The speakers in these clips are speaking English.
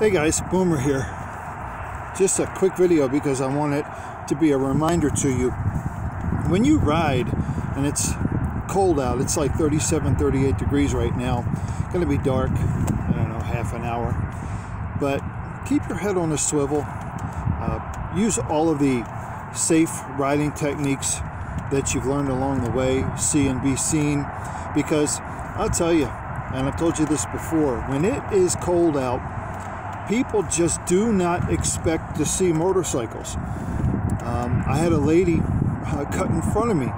Hey guys, Boomer here. Just a quick video because I want it to be a reminder to you. When you ride and it's cold out, it's like 37, 38 degrees right now. Gonna be dark, I don't know, half an hour. But keep your head on a swivel. Uh, use all of the safe riding techniques that you've learned along the way, see and be seen. Because I'll tell you, and I've told you this before, when it is cold out, people just do not expect to see motorcycles. Um, I had a lady uh, cut in front of me.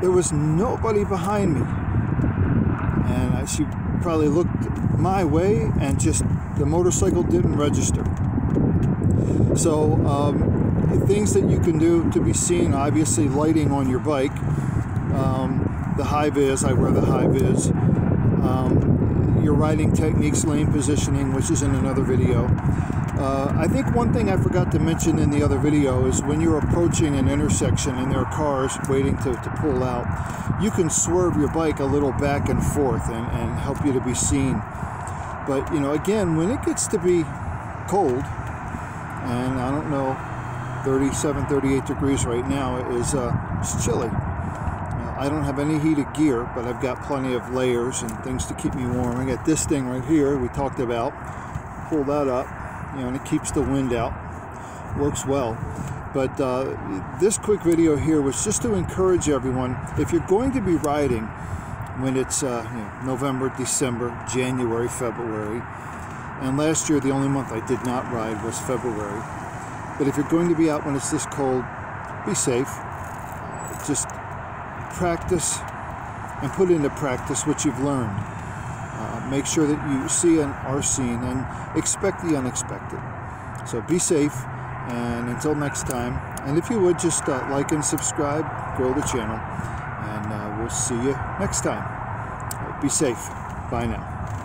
There was nobody behind me. And I, she probably looked my way and just the motorcycle didn't register. So, um, things that you can do to be seen obviously, lighting on your bike. Um, the high vis, I wear the high vis. Um, your riding techniques, lane positioning, which is in another video. Uh, I think one thing I forgot to mention in the other video is when you're approaching an intersection and there are cars waiting to, to pull out, you can swerve your bike a little back and forth and, and help you to be seen. But, you know, again, when it gets to be cold, and I don't know, 37, 38 degrees right now, is uh, it's chilly. I don't have any heated gear, but I've got plenty of layers and things to keep me warm. I got this thing right here we talked about. Pull that up, you know, and it keeps the wind out. Works well. But uh, this quick video here was just to encourage everyone, if you're going to be riding when it's uh, you know, November, December, January, February, and last year the only month I did not ride was February. But if you're going to be out when it's this cold, be safe. Just practice and put into practice what you've learned. Uh, make sure that you see and are seen and expect the unexpected. So be safe and until next time. And if you would, just uh, like and subscribe, grow the channel, and uh, we'll see you next time. be safe. Bye now.